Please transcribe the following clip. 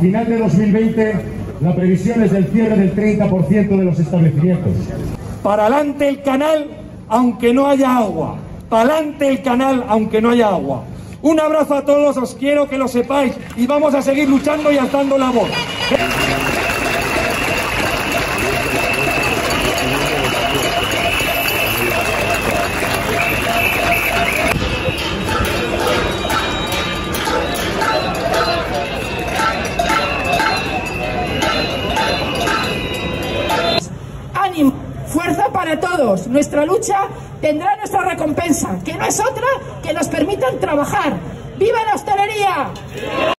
2020 la previsión es del cierre del 30% de los establecimientos. Para adelante el canal, aunque no haya agua. Para adelante el canal, aunque no haya agua. Un abrazo a todos, os quiero que lo sepáis y vamos a seguir luchando y alzando la voz. Fuerza para todos. Nuestra lucha tendrá nuestra recompensa, que no es otra que nos permitan trabajar. ¡Viva la hostelería!